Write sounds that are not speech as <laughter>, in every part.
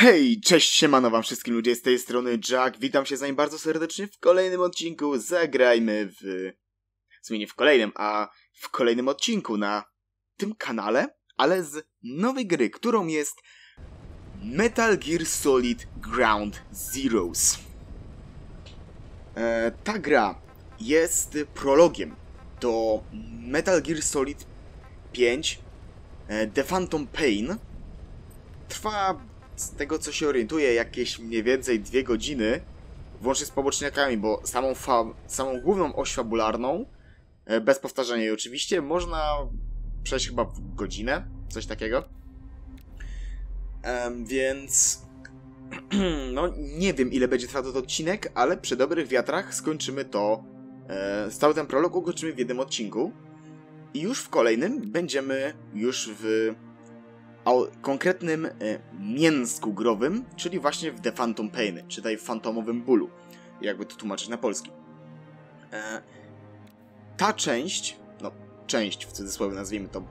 Hej, cześć, siemano wam wszystkim ludzie, z tej strony Jack, witam się z bardzo serdecznie w kolejnym odcinku Zagrajmy w... Nie w kolejnym, a w kolejnym odcinku na tym kanale, ale z nowej gry, którą jest Metal Gear Solid Ground Zeroes. E, ta gra jest prologiem do Metal Gear Solid 5 e, The Phantom Pain. Trwa z tego co się orientuję, jakieś mniej więcej dwie godziny, włącznie z poboczniakami, bo samą, samą główną oś fabularną, e, bez powtarzania jej oczywiście, można przejść chyba w godzinę, coś takiego. Em, więc <clears throat> no nie wiem ile będzie trwał ten odcinek, ale przy dobrych wiatrach skończymy to, e, cały ten prolog ukończymy w jednym odcinku. I już w kolejnym będziemy już w o konkretnym e, mięsku growym, czyli właśnie w The Phantom Pain, czy tutaj w fantomowym bólu, jakby to tłumaczyć na polski. E, ta część, no część w cudzysłowie nazwijmy to,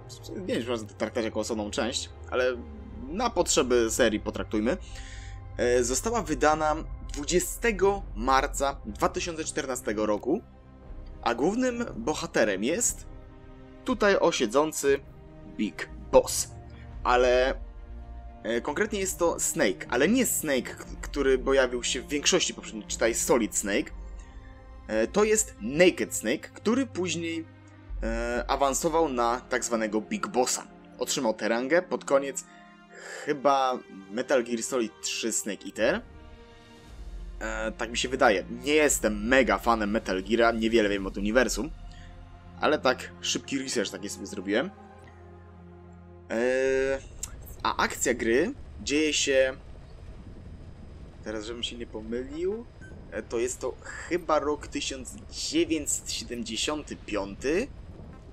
nie wiem, można to traktować jako osobną część, ale na potrzeby serii potraktujmy, e, została wydana 20 marca 2014 roku, a głównym bohaterem jest tutaj osiedzący Big Boss ale e, konkretnie jest to Snake, ale nie Snake, który pojawił się w większości poprzednich, czytaj Solid Snake. E, to jest Naked Snake, który później e, awansował na tak zwanego Big Bossa. Otrzymał tę rangę pod koniec chyba Metal Gear Solid 3 Snake Eater. E, tak mi się wydaje. Nie jestem mega fanem Metal Geara, niewiele wiem o tym uniwersum, ale tak szybki research taki sobie zrobiłem. Eee, a akcja gry dzieje się. Teraz, żebym się nie pomylił. e, To jest to chyba rok 1975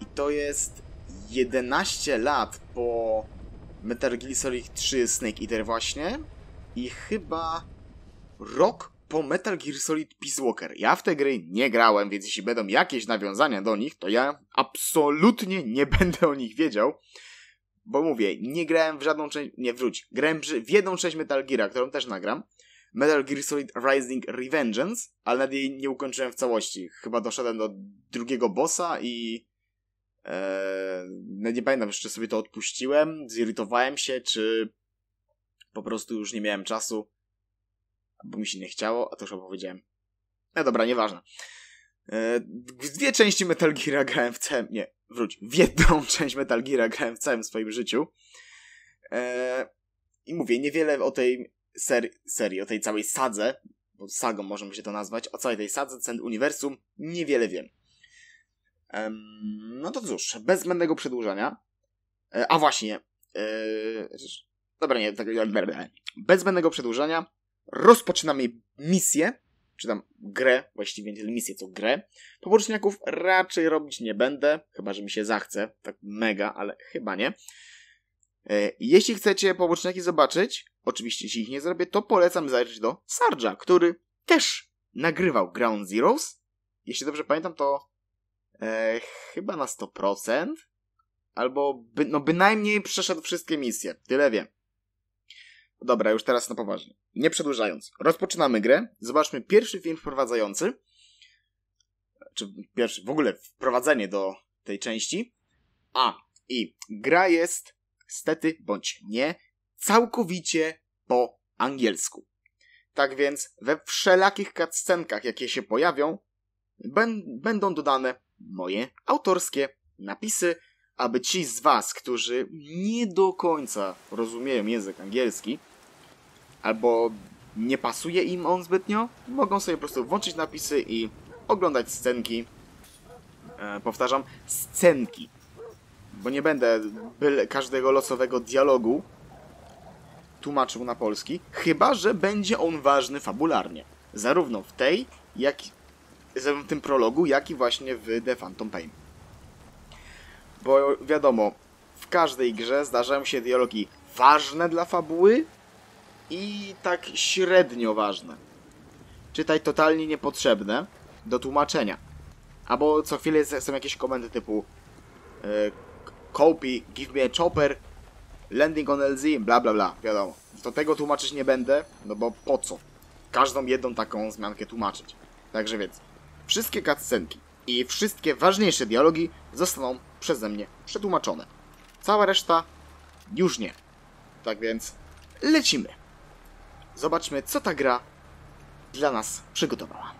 i to jest 11 lat po Metal Gear Solid 3 Snake Eater właśnie i chyba rok po Metal Gear Solid Peace Walker. Ja w te gry nie grałem, więc jeśli będą jakieś nawiązania do nich, to ja absolutnie nie będę o nich wiedział. Bo mówię, nie grałem w żadną część, nie wróć, grałem w jedną część Metal Geara, którą też nagram. Metal Gear Solid Rising Revengeance, ale nawet jej nie ukończyłem w całości. Chyba doszedłem do drugiego bossa i... Eee, nie pamiętam, jeszcze sobie to odpuściłem, zirytowałem się, czy po prostu już nie miałem czasu, bo mi się nie chciało, a to już opowiedziałem. No dobra, nieważne. Eee, dwie części Metal Geara grałem w całym... Nie, wróć. W jedną <laughs> część Metal Geara grałem w całym swoim życiu. Eee, I mówię, niewiele o tej ser serii, o tej całej sadze, bo sagą możemy się to nazwać, o całej tej sadze, cen uniwersum, niewiele wiem. Em, no to cóż, bez zbędnego przedłużania. E, a właśnie. E, dobra, nie, tak, bez zbędnego przedłużania rozpoczynamy misję czy tam grę, właściwie nie tyle misję, co grę. Poboczniaków raczej robić nie będę, chyba że mi się zachce, tak mega, ale chyba nie. E, Jeśli chcecie poboczniaki zobaczyć, oczywiście jeśli ich nie zrobię, to polecam zajrzeć do Sarja, który też nagrywał Ground Zeroes. Jeśli dobrze pamiętam, to e, chyba na 100%, albo by, no bynajmniej przeszedł wszystkie misje, tyle wiem. Dobra, już teraz na poważnie. Nie przedłużając, rozpoczynamy grę. Zobaczmy pierwszy film wprowadzający. Czy pierwszy, w ogóle wprowadzenie do tej części. A, i gra jest, stety bądź nie, całkowicie po angielsku. Tak więc we wszelakich cutscenkach, jakie się pojawią, ben, będą dodane moje autorskie napisy, aby ci z was, którzy nie do końca rozumieją język angielski, albo nie pasuje im on zbytnio, mogą sobie po prostu włączyć napisy i oglądać scenki. E, powtarzam, scenki. Bo nie będę byle każdego losowego dialogu tłumaczył na polski, chyba że będzie on ważny fabularnie. Zarówno w tej, jak i w tym prologu, jak i właśnie w The Phantom Pain. Bo wiadomo, w każdej grze zdarzają się dialogi ważne dla fabuły, i tak średnio ważne. Czytaj totalnie niepotrzebne do tłumaczenia. Albo co chwilę są jakieś komendy typu e, Copy, give me a chopper, landing on LZ, bla bla bla, wiadomo. To tego tłumaczyć nie będę, no bo po co? Każdą jedną taką zmiankę tłumaczyć. Także więc, wszystkie cutscenki i wszystkie ważniejsze dialogi zostaną przeze mnie przetłumaczone. Cała reszta już nie. Tak więc, lecimy. Zobaczmy, co ta gra dla nas przygotowała.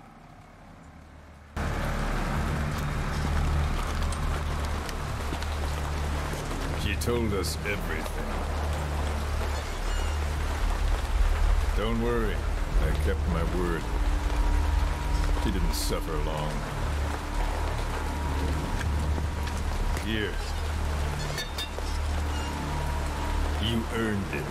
She told us everything. Don't worry, I kept my word. She didn't suffer long. Here. You earned it.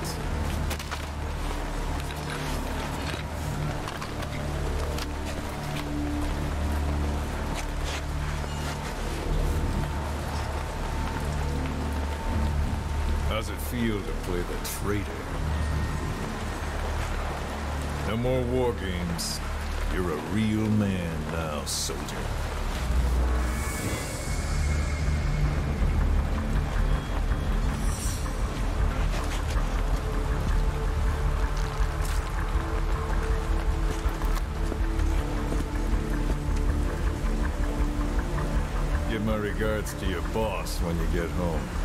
How's it feel to play the traitor? No more war games. You're a real man now, soldier. Regards to your boss when you get home.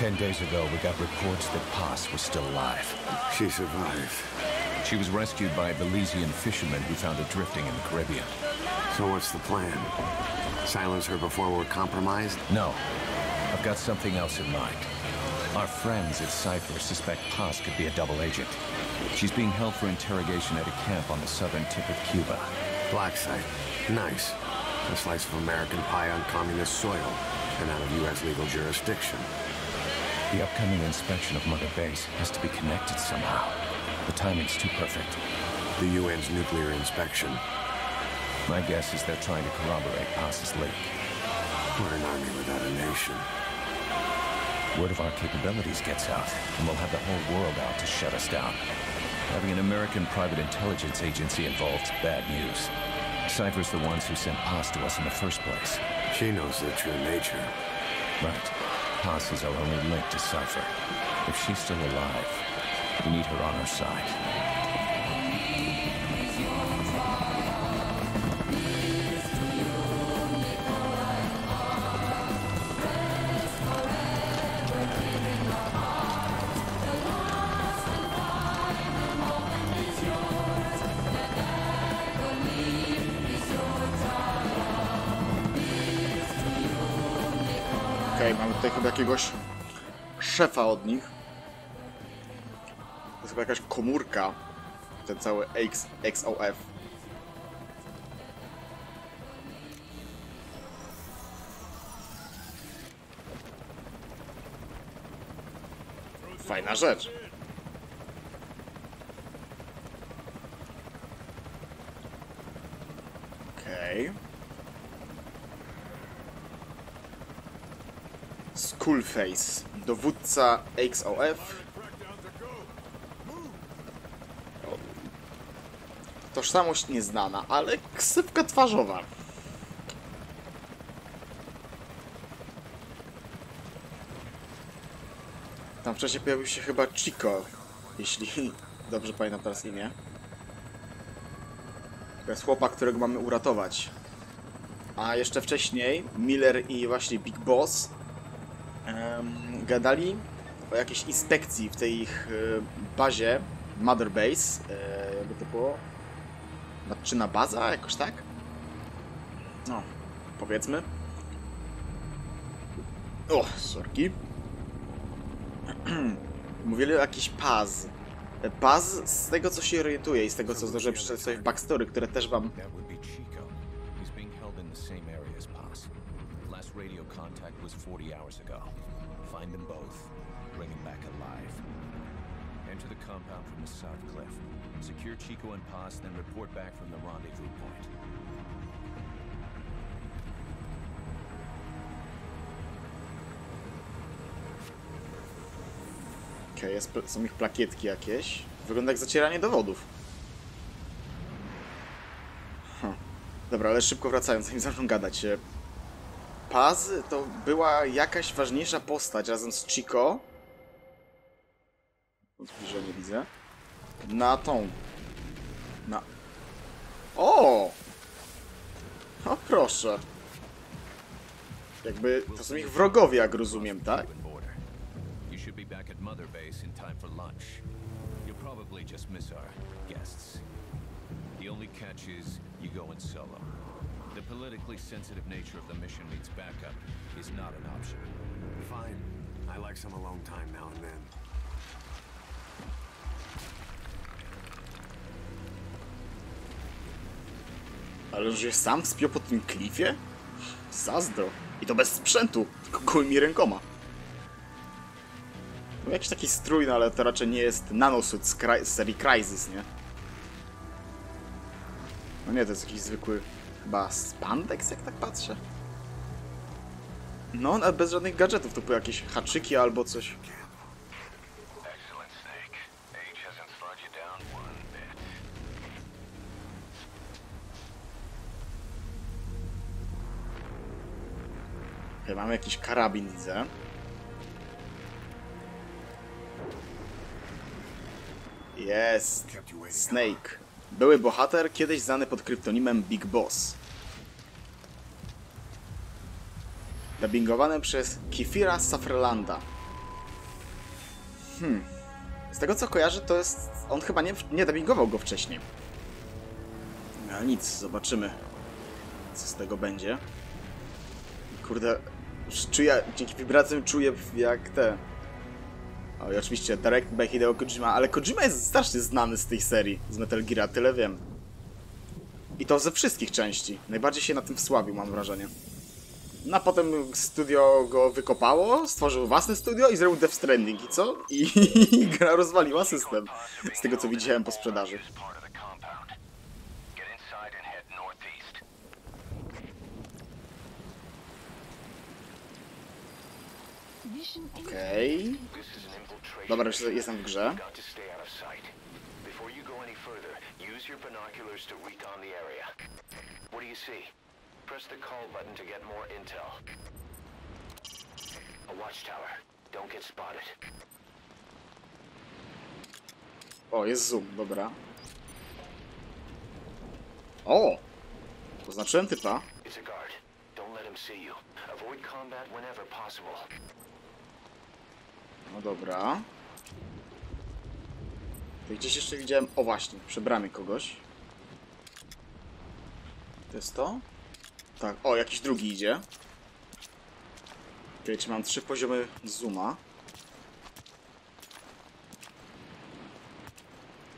Ten days ago, we got reports that Paz was still alive. She survived. She was rescued by a Belizean fishermen who found her drifting in the Caribbean. So what's the plan? Silence her before we're compromised? No, I've got something else in mind. Our friends at Cypher suspect Paz could be a double agent. She's being held for interrogation at a camp on the southern tip of Cuba. Black site. Nice. A slice of American pie on communist soil and out of U.S. legal jurisdiction. The upcoming inspection of Mother Base has to be connected somehow. The timing's too perfect. The UN's nuclear inspection. My guess is they're trying to corroborate Paz's leak. We're an army without a nation. Word of our capabilities gets out, and we'll have the whole world out to shut us down. Having an American private intelligence agency involved, bad news. Cypher's the ones who sent Paz to us in the first place. She knows the true nature. Right. Is our only link to Cypher. If she's still alive, we need her on our side. Okej, mamy tutaj chyba jakiegoś szefa od nich. To jest chyba jakaś komórka. Ten cały X, XOF. Fajna rzecz. Okej. Skullface, dowódca XOF. Tożsamość nieznana, ale ksywka twarzowa. Tam wcześniej pojawił się chyba Chico, jeśli <laughs> dobrze pamiętam teraz imię. To jest chłopak, którego mamy uratować. A jeszcze wcześniej Miller i właśnie Big Boss gadali o jakiejś inspekcji w tej ich e, bazie, Mother Base, e, jakby to było, matczyna baza, jakoś tak? No, powiedzmy. O, sorki. <clears throat> Mówili o jakiś Paz. E, Paz, z tego co się orientuję i z tego co zdążyłem przeczytać w backstory, które też wam Last radio contact was 40 hours ago. Find them both. Bring him back alive. Enter the compound from the south cliff. Secure Chico and Paz, then report back from the rendezvous point. Pl- są ich plakietki jakieś. Wygląda jak zacieranie dowodów. Hm. Dobra, ale szybko wracając, zanim zaczną gadać. Paz to była jakaś ważniejsza postać razem z Chico. Zbliżenie widzę. Na tą. Na. O! O proszę. Jakby to są ich wrogowie, jak rozumiem, tak? The only catch is you go in solo. The politically sensitive nature of the mission needs backup is not an option. Fine. I like some alone time now and then. Ale że sam wspiął po tym klifie? Zazdro. I to bez sprzętu, tylko gołymi rękoma. No jakiś taki strój, no ale to raczej nie jest nanosuit z, z serii Crysis, nie? No nie, to jest jakiś zwykły chyba spandex, jak tak patrzę. No, nawet bez żadnych gadżetów, to były jakieś haczyki albo coś. Okej, mamy jakiś karabin, widzę. Jest. Snake. Były bohater, kiedyś znany pod kryptonimem Big Boss. Dubbingowany przez Kifira Sutherlanda. Hmm. Z tego co kojarzę, to jest... On chyba nie, nie dubbingował go wcześniej. No, nic, zobaczymy, co z tego będzie. Kurde, czuję, dzięki wibracjom czuję jak te... O i oczywiście Direct by Hideo Kojima, ale Kojima jest strasznie znany z tej serii, z Metal Gear, tyle wiem. I to ze wszystkich części. Najbardziej się na tym wsławił, mam wrażenie. No a potem studio go wykopało, stworzył własne studio i zrobił Death Stranding. I co? I, <laughs> i gra rozwaliła system. Z tego co widziałem po sprzedaży. Okej. Infiltration. Dobra, już jestem w grze. Press the call button to get more intel. A watchtower. Don't get spotted. O, jest zoom, dobra. O! Poznaczyłem typa. It's a guard. Don't let him see you. Avoid combat whenever possible. No dobra. Gdzieś jeszcze widziałem... O właśnie, przy bramie kogoś. To jest to? Tak, o, jakiś drugi idzie. Wiecie, mam trzy poziomy zooma.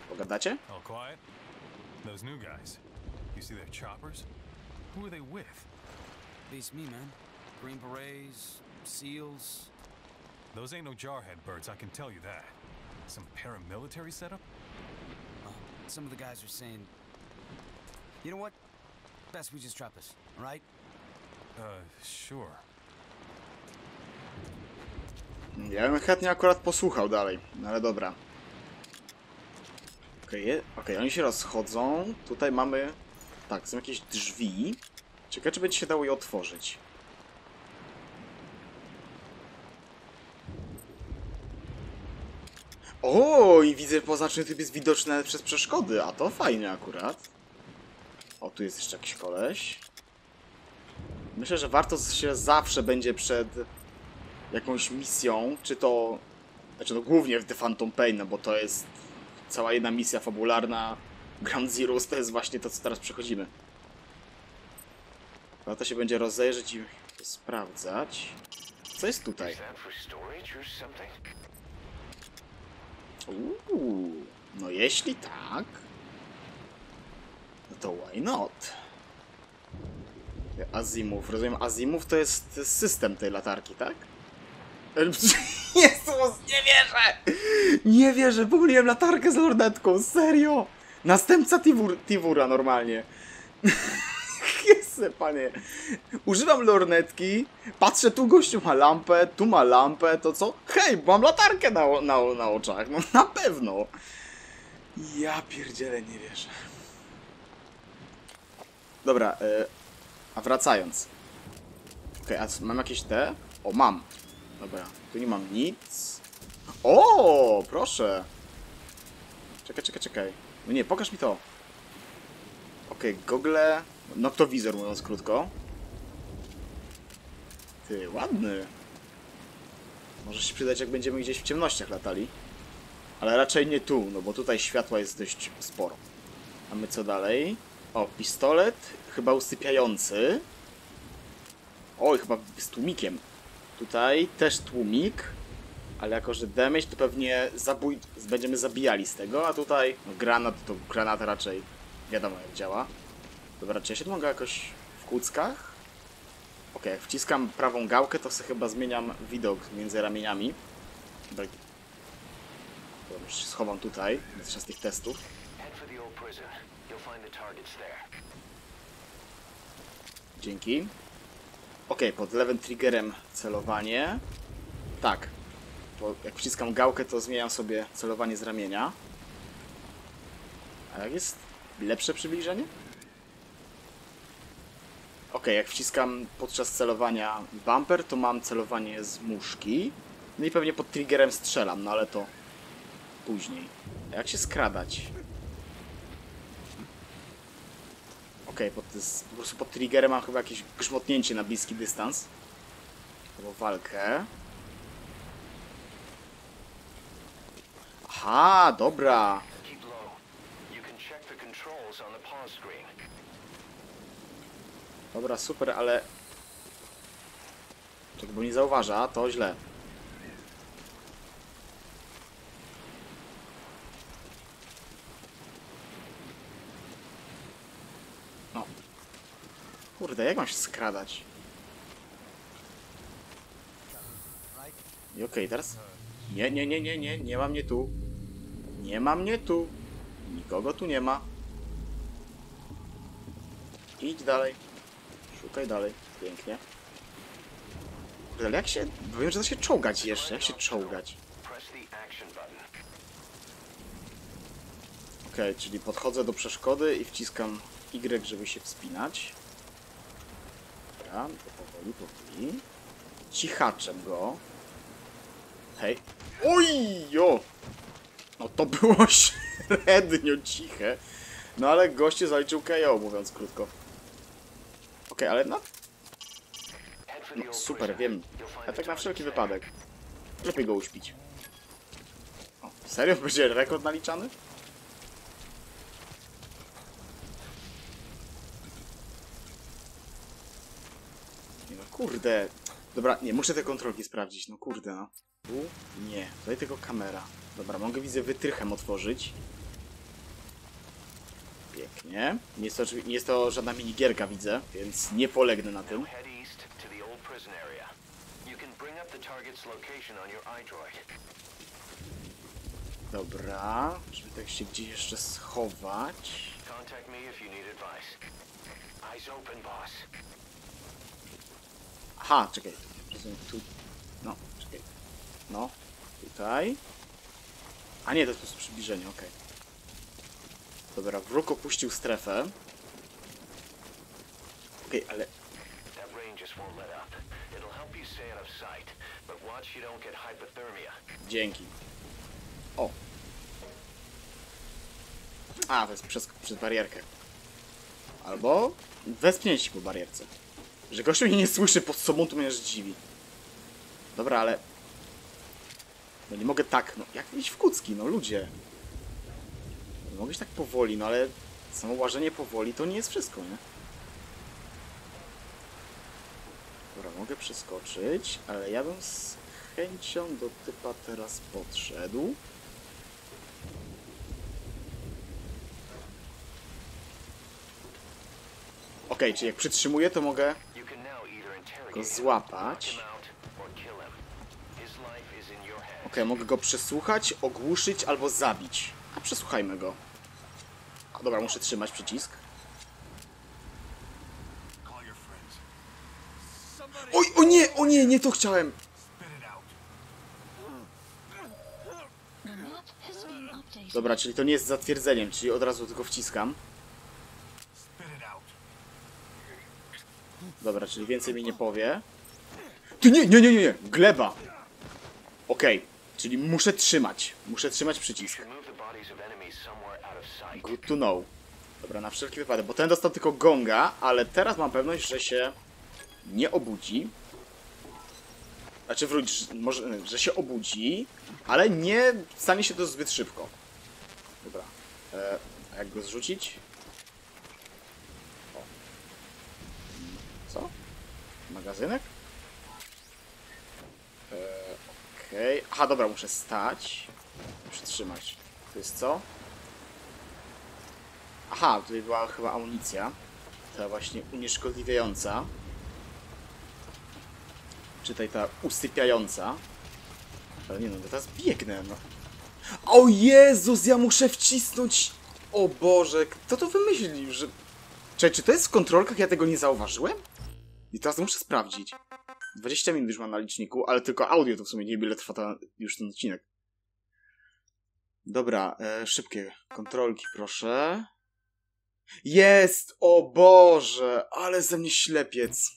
Pogadacie? All quiet? Those new guys. You see their choppers? Who are they with? Beats me, man. Green berets, seals. Those ain't no jarhead birds, I can tell you that. Some paramilitary setup? Well, some of the guys are saying. You know what? Best we just drop this, all right? Uh, sure. Ja bym chętnie akurat posłuchał dalej, no ale dobra. Okej, je- okej, oni się rozchodzą. Tutaj mamy... Tak, są jakieś drzwi. Ciekawe, czy będzie się dało je otworzyć. O, i widzę, poznaczny typ jest widoczny przez przeszkody, a to fajnie akurat. O, tu jest jeszcze jakiś koleś. Myślę, że warto się zawsze będzie przed jakąś misją, czy to Znaczy, no głównie w The Phantom Pain, no bo to jest cała jedna misja fabularna. Ground Zero to jest właśnie to, co teraz przechodzimy. Warto się będzie rozejrzeć i sprawdzać. Co jest tutaj? Uuu, no jeśli tak, no to why not? Azimów, rozumiem, Azimów to jest system tej latarki, tak? <laughs> Jezus, nie wierzę! Nie wierzę, pomyliłem latarkę z lornetką, serio! Następca Tivur, Tivura normalnie. <laughs> Panie. Używam lornetki, patrzę, tu gościu ma lampę, tu ma lampę, to co? Hej, mam latarkę na, na, na oczach, no na pewno. Ja pierdzielę, nie wierzę. Dobra, e, a wracając. Okej, a c- mam jakieś te? O, mam. Dobra, tu nie mam nic. O, proszę. Czekaj, czekaj, czekaj. No nie, pokaż mi to. Okej, gogle. Noktowizor, mówiąc krótko. Ty, ładny. Może się przydać, jak będziemy gdzieś w ciemnościach latali. Ale raczej nie tu, no bo tutaj światła jest dość sporo. A my co dalej? O, pistolet, chyba usypiający. Oj, chyba z tłumikiem. Tutaj też tłumik, ale jako, że damage, to pewnie zabój... będziemy zabijali z tego, a tutaj granat to granat raczej wiadomo jak działa. Dobra, czy ja się mogę jakoś w kuckach? Okej, jak wciskam prawą gałkę, to sobie chyba zmieniam widok między ramieniami. Dobra. Już się schowam tutaj, podczas tych testów. Dzięki. Okej, pod lewym triggerem celowanie. Tak. Bo jak wciskam gałkę, to zmieniam sobie celowanie z ramienia. A jak jest lepsze przybliżenie? Okej, jak wciskam podczas celowania bumper, to mam celowanie z muszki. No i pewnie pod triggerem strzelam, no ale to później. A jak się skradać? Okej, pod, po prostu pod triggerem mam chyba jakieś grzmotnięcie na bliski dystans. Albo walkę. Aha, dobra. Keep low. You can check the controls on the pause screen. Dobra, super, ale... Czego bo nie zauważa, to źle. No. Kurde, jak mam się skradać? I okej, teraz... Nie, nie, nie, nie, nie, nie ma mnie tu. Nie ma mnie tu. Nikogo tu nie ma. Idź dalej. Szukaj dalej. Pięknie. Ale jak się... Wiem, że da się czołgać jeszcze. Jak się czołgać? Okej, czyli podchodzę do przeszkody i wciskam Y, żeby się wspinać. Dobra, to powoli, powoli. Cichaczem go. Hej. Oj, jo! No to było <laughs> średnio ciche. No ale goście zaliczył KO, mówiąc krótko. Okej, ale no, no super, wiem. A tak na wszelki wypadek. Lepiej go uśpić. O, serio? <laughs> Będzie rekord naliczany? Nie no, kurde. Dobra, nie, muszę te kontrolki sprawdzić, no kurde, no. Tu? Nie, tutaj tylko kamera. Dobra, mogę widzę wytrychem otworzyć. Pięknie. Nie jest to, nie jest to żadna minigierka, widzę, więc nie polegnę na tym. Dobra, żeby tak się gdzieś jeszcze schować. Aha, czekaj. Tu. No, czekaj. No, tutaj. A nie, to jest po prostu przybliżenie, okej. Dobra, wróg opuścił strefę. Okej, ale get hypothermia. dzięki. O. A, to jest przez, przez barierkę. Albo wespnięcie po barierce. Że gościu mnie nie słyszy pod sobą, to mnie aż dziwi. Dobra, ale... No nie mogę tak, no jak mieć w kucki, no ludzie. Mogę iść tak powoli, no ale samo łażenie powoli to nie jest wszystko, nie? Dobra, mogę przeskoczyć, ale ja bym z chęcią do typa teraz podszedł. Okej, czyli jak przytrzymuję, to mogę go złapać. Okej, mogę go przesłuchać, ogłuszyć albo zabić. A przesłuchajmy go. Dobra, muszę trzymać przycisk. Oj, o nie, o nie, nie to chciałem. Dobra, czyli to nie jest zatwierdzeniem, czyli od razu tylko wciskam. Dobra, czyli więcej mi nie powie. Ty nie, nie, nie, nie, nie, gleba. Okej, czyli muszę trzymać. Muszę trzymać przycisk. Good to know. Dobra, na wszelki wypadek, bo ten dostał tylko gonga, ale teraz mam pewność, że się nie obudzi. Znaczy wróć, że- może, że się obudzi, ale nie stanie się to zbyt szybko. Dobra. E, a jak go zrzucić? O. Co? Magazynek? E, Okej. Aha, dobra, muszę stać. Przytrzymać. To jest co? Aha, tutaj była chyba amunicja. Ta właśnie unieszkodliwiająca. Czytaj ta usypiająca. Ale nie no, teraz biegnę, no. O Jezus, ja muszę wcisnąć! O Boże, kto to wymyślił, że... Czekaj, czy to jest w kontrolkach, ja tego nie zauważyłem? I teraz muszę sprawdzić. 20 minut już mam na liczniku, ale tylko audio to w sumie nie ile trwa ta, już ten odcinek. Dobra, e, szybkie kontrolki proszę. Jest! O Boże! Ale ze mnie ślepiec.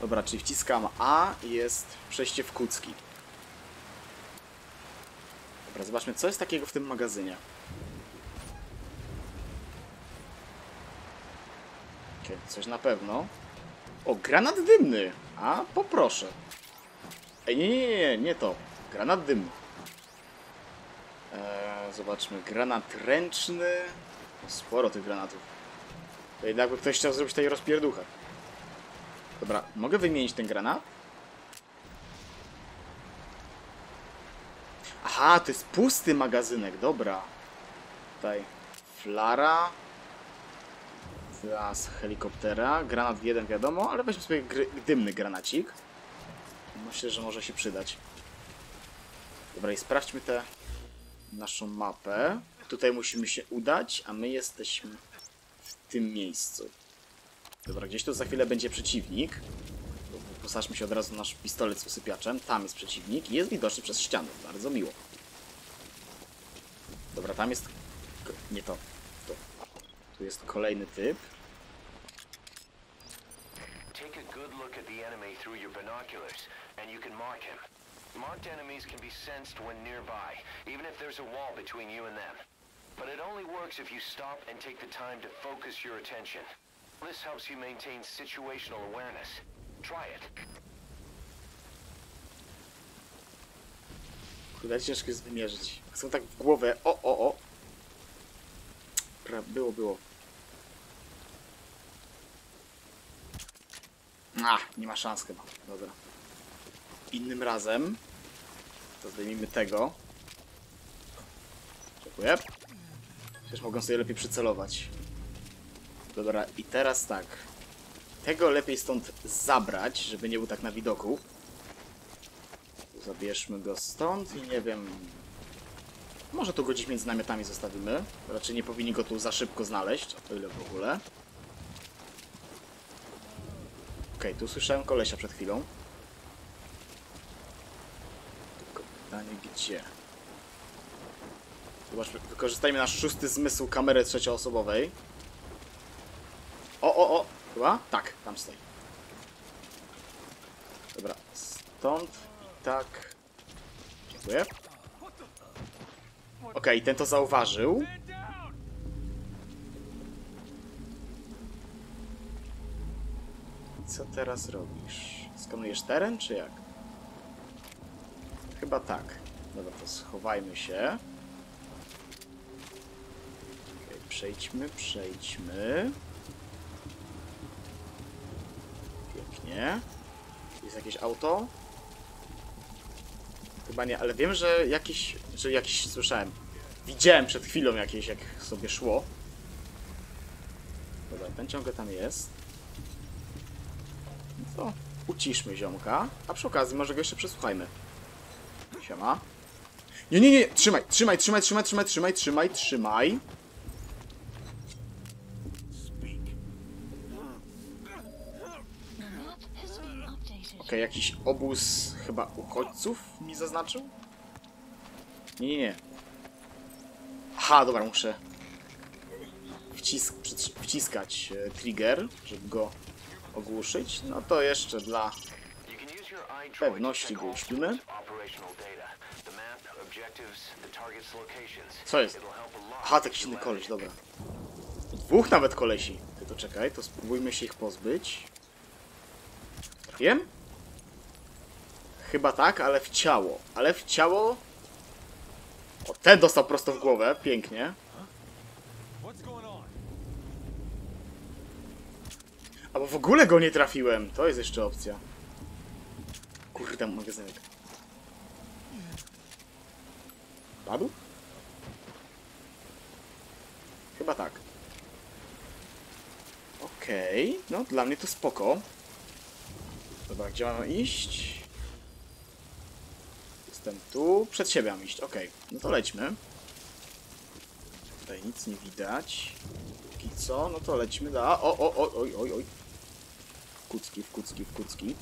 Dobra, czyli wciskam A i jest przejście w kucki. Dobra, zobaczmy, co jest takiego w tym magazynie. Okej, coś na pewno. O, granat dymny! A, poproszę. Ej, nie, nie, nie, nie to. Granat dymny. Eee, zobaczmy, granat ręczny. Sporo tych granatów. To jednak by ktoś chciał zrobić tutaj rozpierduchę. Dobra, mogę wymienić ten granat? Aha, to jest pusty magazynek, dobra. Tutaj flara. Teraz helikoptera. Granat jeden wiadomo, ale weźmy sobie dymny granacik. Myślę, że może się przydać. Dobra, i sprawdźmy tę naszą mapę. Tutaj musimy się udać, a my jesteśmy w tym miejscu. Dobra, gdzieś tu za chwilę będzie przeciwnik. Posażmy się od razu nasz pistolet z usypiaczem. Tam jest przeciwnik i jest widoczny przez ścianę. Bardzo miło. Dobra, tam jest... Nie to. to. Tu jest kolejny typ. Take a good look at the enemy through your binoculars, and you can mark him. Marked enemies can be sensed when nearby, even if there's a wall between you and them. But it only works if you stop and take the time to focus your attention. This helps you maintain situational awareness. Try it. Kurde, ciężko jest wymierzyć. Chcę tak w głowę. O, o, o. Pra, było, było. A, nie ma szans chyba. Dobra. Innym razem. To zdejmijmy tego. Dziękuję. Przecież mogą sobie lepiej przycelować. Dobra, i teraz tak. Tego lepiej stąd zabrać, żeby nie był tak na widoku. Zabierzmy go stąd i nie wiem... Może tu go gdzieś między namiotami zostawimy. Raczej nie powinni go tu za szybko znaleźć, o ile w ogóle. Okej, tu słyszałem kolesia przed chwilą. Tylko pytanie gdzie? Zobaczmy, wykorzystajmy nasz szósty zmysł kamery trzecioosobowej. O, o, o! Chyba? Tak, tam stoi. Dobra, stąd i tak. Dziękuję. Okej, ten to zauważył. Co teraz robisz? Skanujesz teren, czy jak? Chyba tak. Dobra, to schowajmy się. Okej, przejdźmy, przejdźmy. Pięknie. Jest jakieś auto? Chyba nie, ale wiem, że jakiś, że jakiś słyszałem. Widziałem przed chwilą jakieś, jak sobie szło. Dobra, ten ciągle tam jest. No to uciszmy ziomka, a przy okazji może go jeszcze przesłuchajmy. Siema. Nie, nie, nie, trzymaj, trzymaj, trzymaj, trzymaj, trzymaj, trzymaj, trzymaj, trzymaj. Okej, jakiś obóz chyba uchodźców mi zaznaczył? Nie, nie, nie. Aha, dobra, muszę wcisk, wciskać e, trigger, żeby go ogłuszyć. No to jeszcze dla... You can use your iDroid to Pewności go uśpimy. Co jest? Aha, taki silny koleś, dobra. Dwóch nawet kolesi. Ty to czekaj, to spróbujmy się ich pozbyć. Wiem? Chyba tak, ale w ciało. Ale w ciało... O, ten dostał prosto w głowę, pięknie. Albo w ogóle go nie trafiłem. To jest jeszcze opcja. Kurde, magazynek. Padł? Chyba tak. Okej, no dla mnie to spoko. Dobra, gdzie mam iść? Jestem tu. Przed siebie mam iść, okej. No to lećmy. Tutaj nic nie widać. Póki co, no to lećmy da. O, o, o, oj, oj, oj. Kucki, w kucki, w kucki.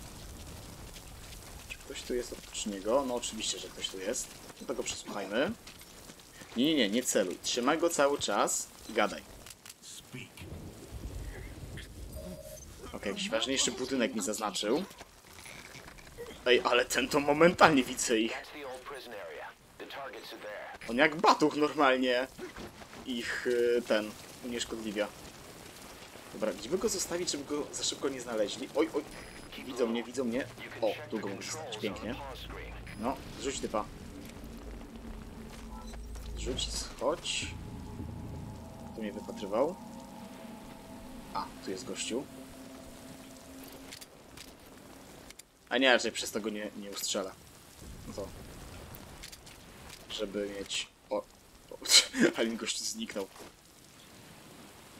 Ktoś tu jest oprócz niego? No oczywiście, że ktoś tu jest. No to go przesłuchajmy. Nie, nie, nie, nie celuj. Trzymaj go cały czas i gadaj. Okej, jakiś ważniejszy budynek mi zaznaczył. Ej, ale ten to momentalnie widzę ich. On jak batuch normalnie ich y, ten unieszkodliwia. Dobra, gdzie by go zostawić, żeby go za szybko nie znaleźli? Oj, oj, widzą mnie, widzą mnie. O, check tu the go mogę pięknie. No, rzuć typa. Rzuć, schodź. Tu mnie wypatrywał. A, tu jest gościu. A nie, raczej przez to go nie, nie ustrzela. No to... Żeby mieć... O... o <laughs> ale mi gościu zniknął.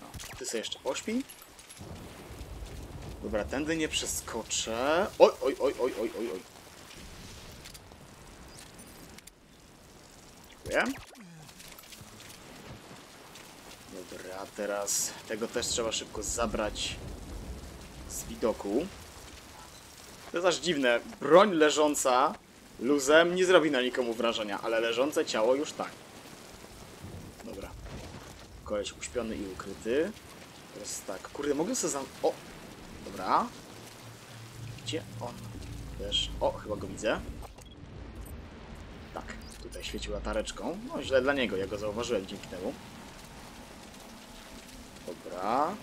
No, ty sobie jeszcze pośpij. Dobra, tędy nie przeskoczę. Oj, oj, oj, oj, oj, oj, oj. Dziękuję. Dobra, teraz tego też trzeba szybko zabrać z widoku. To jest aż dziwne. Broń leżąca luzem nie zrobi na nikomu wrażenia, ale leżące ciało już tak. Dobra. Koleś uśpiony i ukryty. Teraz tak. Kurde, mogę sobie zam... O! Dobra. Gdzie on? Też... O, chyba go widzę. Tak, tutaj świecił latareczką. No źle dla niego, ja go zauważyłem dzięki temu. Dobra.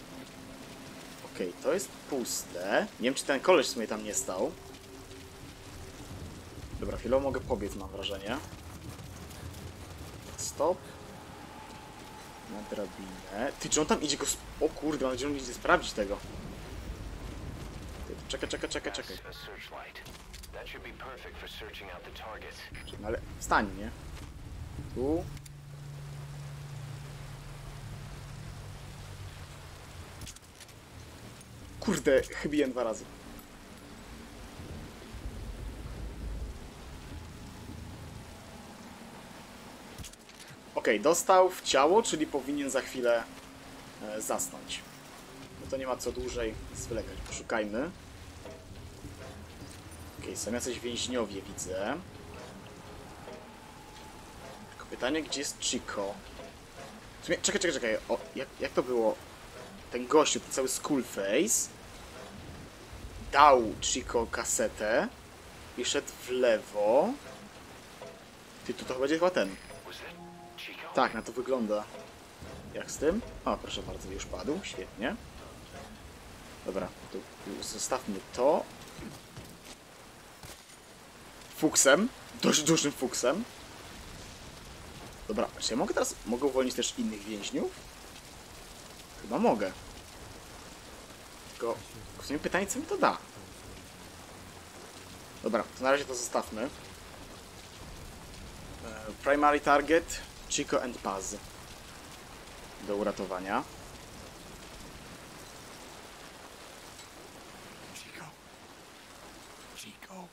Okej, to jest puste. Nie wiem, czy ten koleś w sumie tam nie stał. Dobra, chwilowo mogę pobiec, mam wrażenie. Stop. Na drabinę. Ty, czy on tam idzie go... O kurde, mam nadzieję, że on idzie sprawdzić tego. Czekaj, czekaj, czekaj, czekaj. No ale wstań, nie? Tu. Kurde, chybiłem dwa razy. Okej, dostał w ciało, czyli powinien za chwilę e, zasnąć. No to nie ma co dłużej zwlekać. Poszukajmy. Okej, są jacyś więźniowie, widzę. Tylko pytanie, gdzie jest Chico? Sumie, czekaj, czekaj, czekaj. O, jak, jak to było? Ten gościu, ten cały Skullface dał Chico kasetę i szedł w lewo. Ty, tu to będzie chyba ten. Tak, na to wygląda. Jak z tym? O, proszę bardzo, już padł. Świetnie. Dobra, tu zostawmy to. Fuksem. dość dużym fuksem. Dobra, czy ja mogę teraz... Mogę uwolnić też innych więźniów? Chyba mogę. Tylko w sumie pytanie, co mi to da? Dobra, to na razie to zostawmy. E, Primary target Chico and Paz do uratowania. Chico. Chico.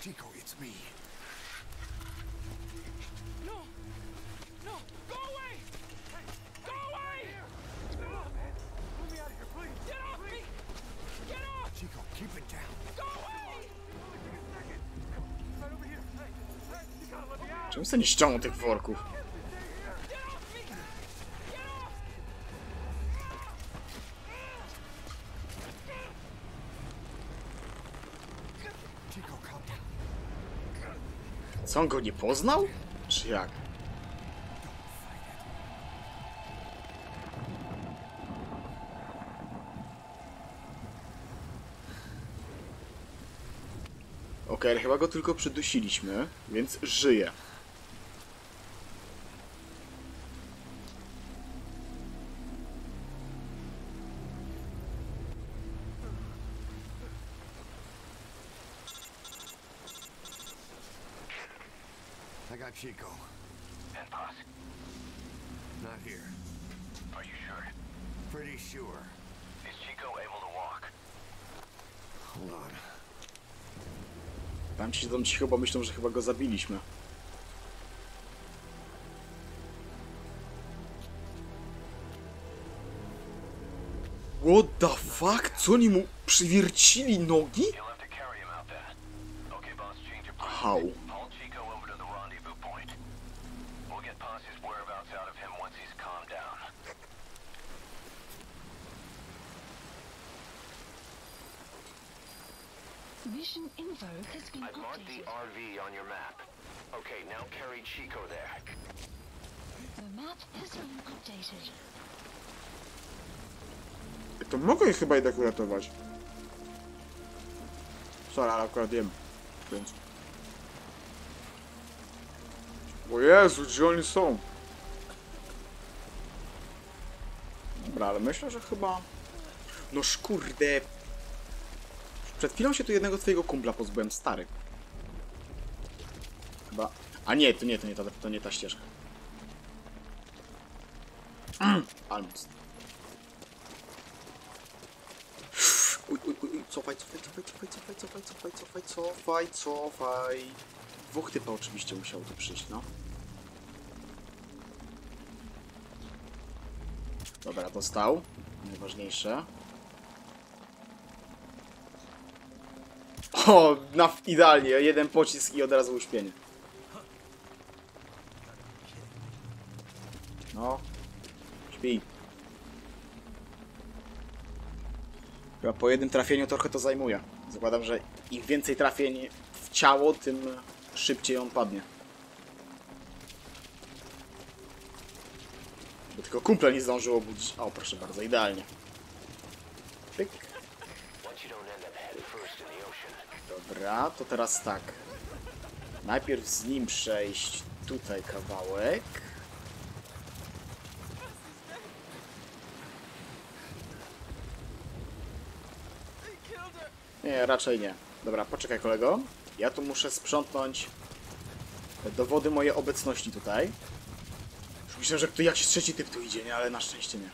Chico, it's me. No! No! Go away! Go away! Get off, man! Let me out of here, please! Get off me! Get off! Chico, keep it down. Go away! Right over here. Hey, hey, you gotta let me out! Czemu sobie nie ściągną tych worków? Get off me! Get off! Chico, calm down. Co, on go nie poznał? Czy jak? Okej, ale chyba go tylko przydusiliśmy, więc żyje. Got Chico. And Paz, Not here. are you sure? Pretty sure. Is Chico able to walk? Hold on. Tam ci siedzą cicho, bo myślą, że chyba go zabiliśmy. What the fuck? Co oni mu przywiercili nogi? Akurat wiem. Więc... O Jezu, gdzie oni są? Dobra, ale myślę, że chyba... No szkurde... Przed chwilą się tu jednego twojego kumpla pozbyłem, stary. Chyba... A nie, to nie, to nie ta, to nie ta ścieżka. <clears throat> Almost. Cofaj, cofaj, cofaj, cofaj, cofaj, cofaj, cofaj, cofaj, cofaj, cofaj. Dwóch typa oczywiście musiało tu przyjść, no. Dobra, dostał. Najważniejsze. O, na, idealnie, jeden pocisk i od razu uśpienie. No. Śpi. Chyba po jednym trafieniu trochę to zajmuje. Zakładam, że im więcej trafień w ciało, tym szybciej on padnie. Bo tylko kumple nie zdążył obudzić. O, proszę bardzo, idealnie. Dobra, to teraz tak. Najpierw z nim przejść tutaj kawałek. Nie, raczej nie. Dobra, poczekaj kolego. Ja tu muszę sprzątnąć dowody mojej obecności tutaj. Myślę, że tu jakiś trzeci typ tu idzie, nie? Ale na szczęście nie.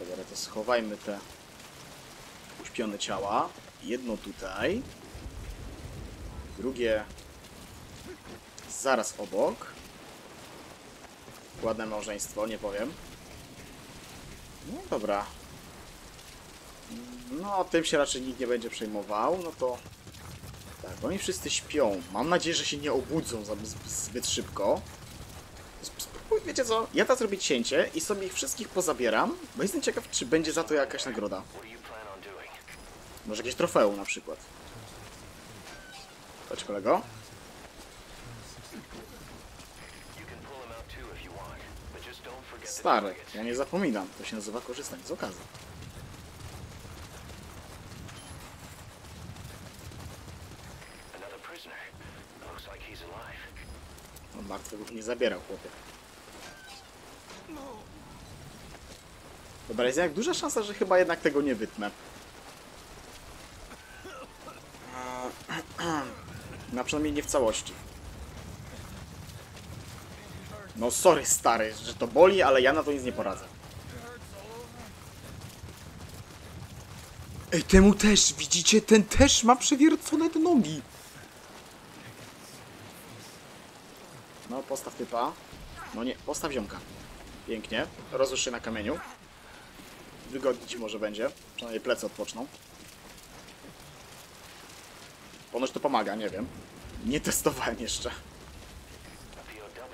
Dobra, to schowajmy te uśpione ciała. Jedno tutaj. Drugie zaraz obok. Ładne małżeństwo, nie powiem. No dobra. No, tym się raczej nikt nie będzie przejmował. No to... Tak, oni wszyscy śpią. Mam nadzieję, że się nie obudzą zbyt szybko. Sp- Spróbuj, wiecie co? Ja teraz zrobię cięcie i sobie ich wszystkich pozabieram, bo jestem ciekaw, czy będzie za to jakaś nagroda. Może jakieś trofeum na przykład. Chodź kolego. Stary, ja nie zapominam. To się nazywa korzystanie z okazji. Martwych nie zabierał, chłopie. Dobra, jest jak duża szansa, że chyba jednak tego nie wytnę. <clears throat> Na przynajmniej nie w całości. No sorry stary, że to boli, ale ja na to nic nie poradzę. Ej, temu też, widzicie? Ten też ma przewiercone te nogi. Postaw typa. No nie, postaw ziomka. Pięknie. Rozłóż się na kamieniu. Wygodnie ci może będzie. Przynajmniej plecy odpoczną. Ponoć to pomaga, nie wiem. Nie testowałem jeszcze. A POW.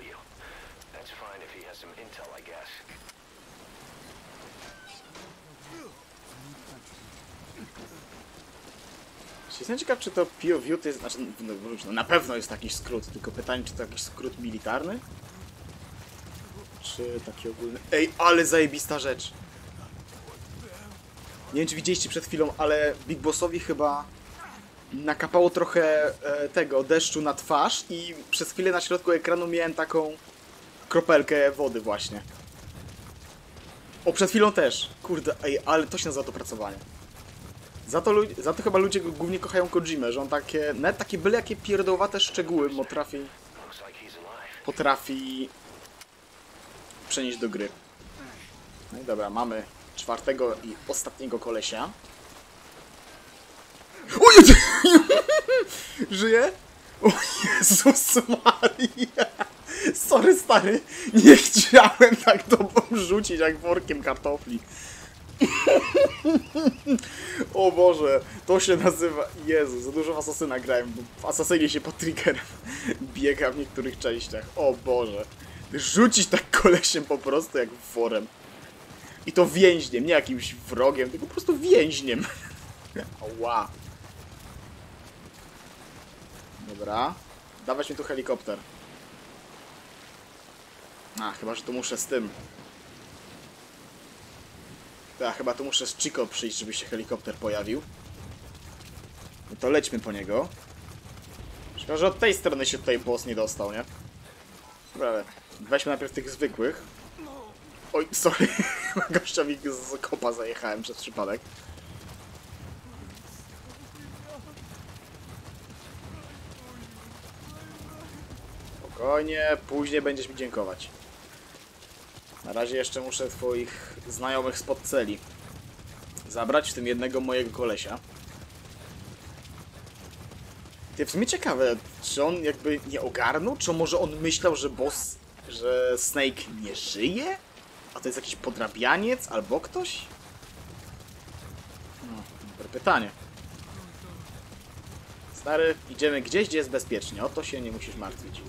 That's fine if he has some intel, I guess. Jestem ciekaw, czy to POV to jest... Znaczy, no, no, na pewno jest jakiś skrót, tylko pytanie, czy to jakiś skrót militarny? Czy taki ogólny... Ej, ale zajebista rzecz! Nie wiem, czy widzieliście przed chwilą, ale Big Bossowi chyba nakapało trochę e, tego deszczu na twarz i przez chwilę na środku ekranu miałem taką kropelkę wody właśnie. O, przed chwilą też. Kurde, ej, ale to się nazywa dopracowanie. Za to, za to chyba ludzie głównie kochają Kojimę, że on takie, nawet takie byle jakie pierdołowate szczegóły potrafi, potrafi przenieść do gry. No i dobra, mamy czwartego i ostatniego kolesia. O Jezu! <laughs> Żyje? O Jezus Maria! Sorry stary, nie chciałem tak tobą rzucić jak workiem kartofli. <laughs> O Boże, to się nazywa... Jezu, za dużo w Asasyna grałem, bo w Asasynie się po triggerem <laughs> biega w niektórych częściach. O Boże. Rzucić tak kolesiem po prostu jak worem. I to więźniem, nie jakimś wrogiem, tylko po prostu więźniem. <laughs> Ła. Dobra. Dawać mi tu helikopter. A, chyba, że tu muszę z tym. Tak, chyba tu muszę z Chico przyjść, żeby się helikopter pojawił. No to lećmy po niego. Szkoda, że od tej strony się tutaj boss nie dostał, nie? Dobra, weźmy najpierw tych zwykłych. Oj, sorry. <laughs> Gościowi z kopa zajechałem przez przypadek. Spokojnie, później będziesz mi dziękować. Na razie jeszcze muszę twoich znajomych spod celi zabrać, w tym jednego mojego kolesia. Ty, w sumie ciekawe, czy on jakby nie ogarnął? Czy może on myślał, że boss, że Snake nie żyje? A to jest jakiś podrabianiec albo ktoś? No, dobre pytanie. Stary, idziemy gdzieś, gdzie jest bezpiecznie. O to się nie musisz martwić.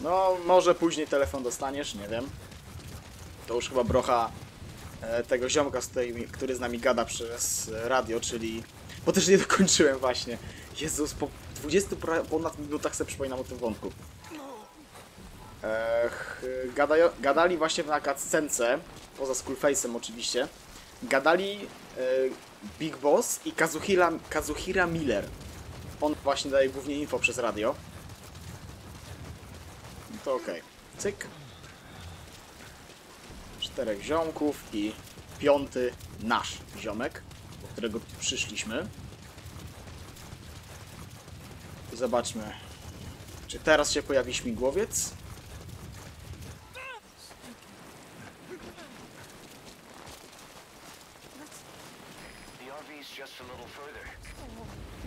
No, może później telefon dostaniesz, nie wiem. To już chyba brocha e, tego ziomka, z tej, który z nami gada przez radio, czyli... Bo też nie dokończyłem właśnie. Jezus, po 20 pra- ponad minutach sobie przypominam o tym wątku. Gadają, gadali właśnie na cutscence, poza Skullface'em oczywiście, gadali e, Big Boss i Kazuhira, Kazuhira Miller. On właśnie daje głównie info przez radio. To okej. Cyk. Czterech ziomków i piąty nasz ziomek, do którego przyszliśmy. Zobaczmy, czy teraz się pojawi śmigłowiec.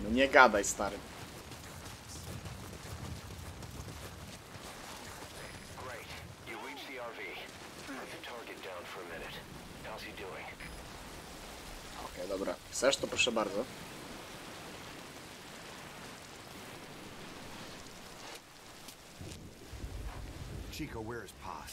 No nie gadaj, stary. Chcesz, to proszę bardzo. Chico, where is Paz?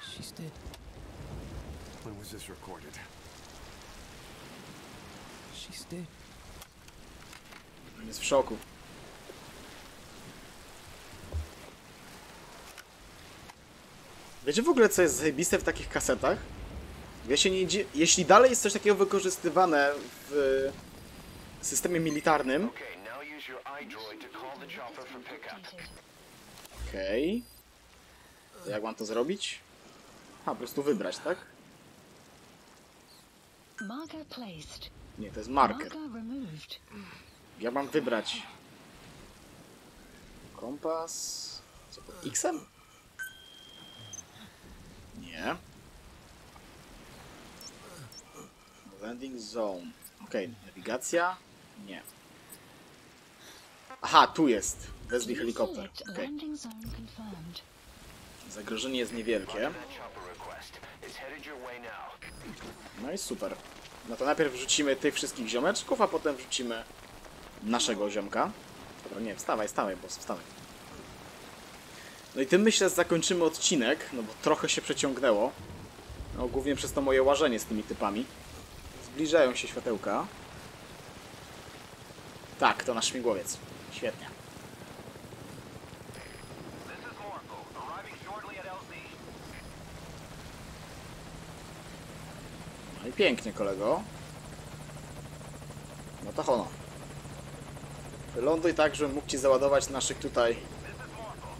She's dead. When was this recorded? She's dead. Jest w szoku. Wiecie w ogóle, co jest zajebiste w takich kasetach? Ja się nie dzie- Jeśli dalej jest coś takiego wykorzystywane w systemie militarnym, Okay. Okej. To Jak mam to zrobić? A, po prostu wybrać, tak? Nie, to jest marker. Ja mam wybrać. Kompas. Co to? X-em? Nie. Landing zone. Okej, nawigacja? Nie. Aha, tu jest. Wezwij Please helikopter. confirmed. Zagrożenie jest niewielkie. No i super. No to najpierw wrzucimy tych wszystkich ziomeczków, a potem wrzucimy naszego ziomka. Dobra, nie, wstawaj, wstawaj, boss, wstawaj. No i tym myślę zakończymy odcinek, no bo trochę się przeciągnęło. No głównie przez to moje łażenie z tymi typami. Zbliżają się światełka. Tak, to nasz śmigłowiec. Świetnie. No i pięknie, kolego. No to hono. Wyląduj tak, żebym mógł ci załadować naszych tutaj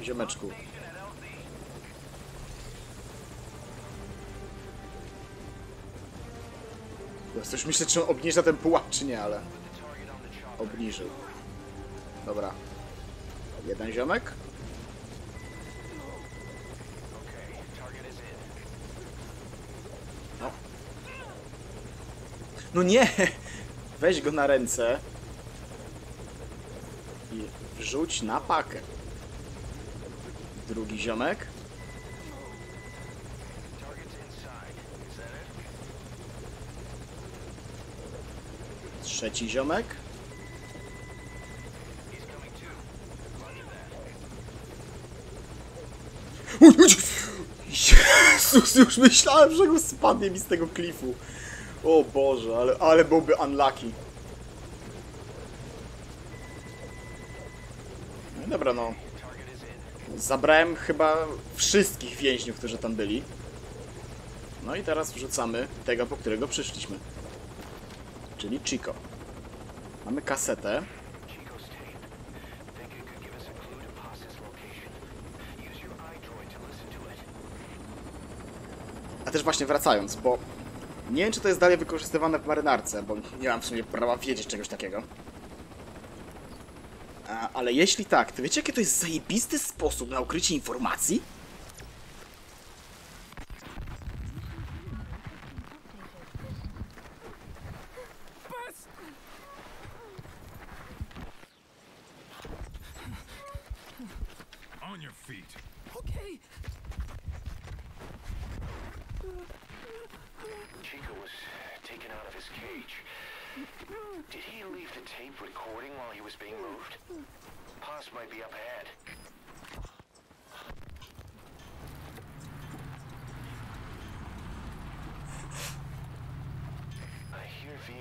ziomeczków. Coś myślę, czy on obniża ten pułap, czy nie, ale... Obniżył. Dobra. Jeden ziomek. No. No nie! Weź go na ręce. Wrzuć na pakę. Drugi ziomek. Trzeci ziomek. Jezus, już myślałem, że go spadnie mi z tego klifu. O Boże, ale, ale byłby unlucky. Dobra, no. Zabrałem chyba wszystkich więźniów, którzy tam byli. No i teraz wrzucamy tego, po którego przyszliśmy. Czyli Chico. Mamy kasetę. A też właśnie wracając, bo nie wiem, czy to jest dalej wykorzystywane w marynarce, bo nie mam w sumie prawa wiedzieć czegoś takiego. Ale jeśli tak, to wiecie, jaki to jest zajebisty sposób na ukrycie informacji?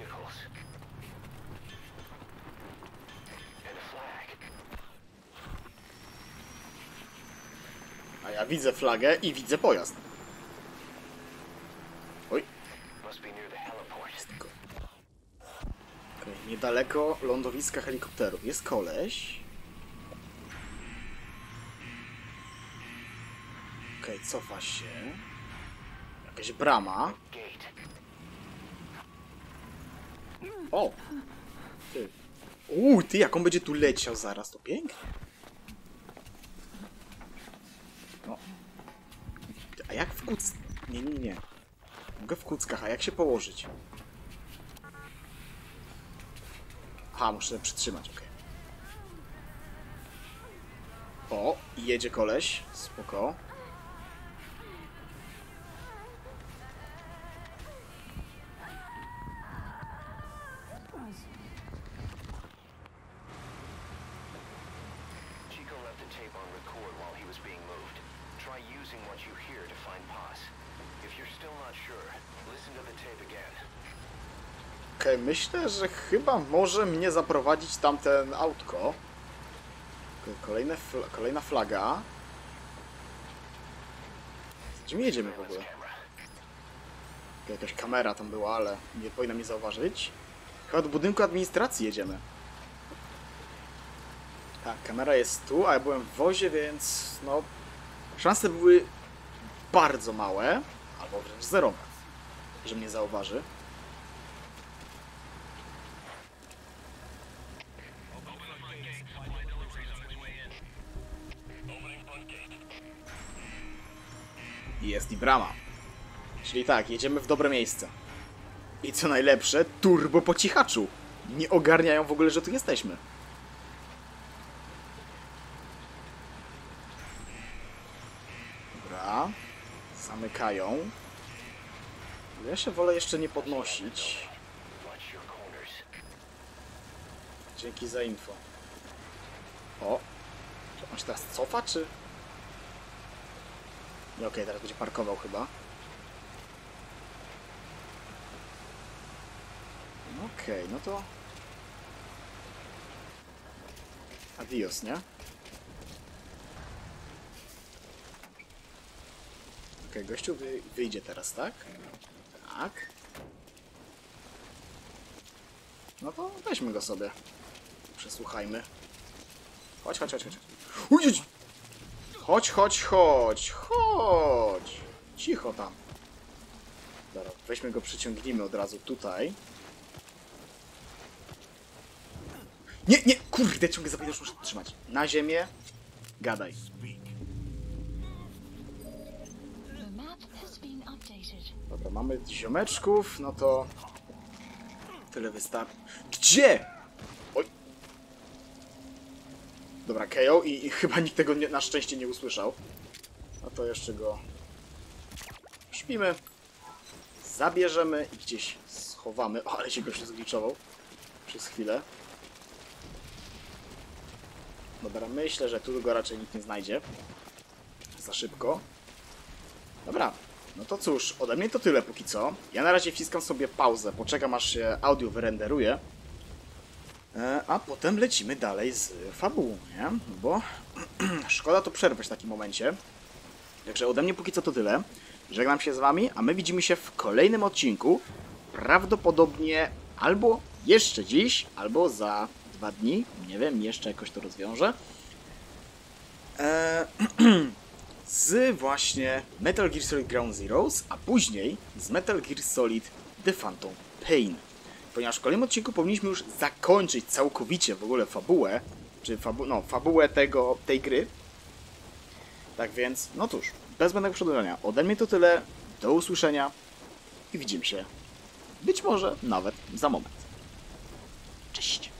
Vehicles. And a flag. A ja widzę flagę i widzę pojazd. Oj, tylko. Okej, niedaleko lądowiska helikopterów. Jest koleś. Okej, cofa się. Jakaś brama. Gate. O! Uuu, ty, jak on będzie tu leciał zaraz, to pięknie. No. A jak w kuc... Nie, nie, nie. Mogę w kuckach, a jak się położyć? Aha, muszę przytrzymać, okej. O, i jedzie koleś. Spoko. Myślę, że chyba może mnie zaprowadzić tamten autko. Kolejne fl kolejna flaga. Gdzie my jedziemy w ogóle? Jakaś kamera tam była, ale nie powinna mnie zauważyć. Chyba do budynku administracji jedziemy. Tak, kamera jest tu, a ja byłem w wozie, więc no... Szanse były bardzo małe, albo wręcz zerowe, że mnie zauważy. Jest i brama. Czyli tak, jedziemy w dobre miejsce. I co najlepsze, turbo po cichaczu. Nie ogarniają w ogóle, że tu jesteśmy. Dobra. Zamykają. Ja się wolę jeszcze nie podnosić. Dzięki za info. O! Czy on się teraz cofa, czy... Okej, teraz będzie parkował chyba. Okej, no to... Adios, nie? Okej, gościu wy, wyjdzie teraz, tak? Tak. No to weźmy go sobie. Przesłuchajmy. Chodź, chodź, chodź, chodź. Uj, uj. Chodź, chodź, chodź, chodź. Cicho tam. Dobra, weźmy go, przyciągnijmy od razu tutaj. Nie, nie, kurde, ciągle zapominasz, muszę trzymać. Na ziemię. Gadaj. Dobra, mamy ziomeczków, no to... Tyle wystarczy. Gdzie? Oj. Dobra, KO i, i chyba nikt tego nie, na szczęście nie usłyszał. No to jeszcze go... Śpimy. Zabierzemy i gdzieś schowamy. O, ale się gościu zgliczował. Przez chwilę. Dobra, myślę, że tu go raczej nikt nie znajdzie. Za szybko. Dobra, no to cóż, ode mnie to tyle póki co. Ja na razie wciskam sobie pauzę, poczekam aż się audio wyrenderuje. E, a potem lecimy dalej z fabułą, nie? Bo <clears throat> szkoda to przerwać w takim momencie. Także ode mnie póki co to tyle. Żegnam się z wami, a my widzimy się w kolejnym odcinku. Prawdopodobnie albo jeszcze dziś, albo za dwa dni. Nie wiem, jeszcze jakoś to rozwiążę. Eee, <clears throat> z właśnie Metal Gear Solid Ground Zeroes, a później z Metal Gear Solid The Phantom Pain. Ponieważ w kolejnym odcinku powinniśmy już zakończyć całkowicie w ogóle fabułę, czy fabu no, fabułę tego, tej gry. Tak więc, no cóż, bez zbędnego przedłużania, ode mnie to tyle, do usłyszenia i widzimy się być może nawet za moment. Cześć!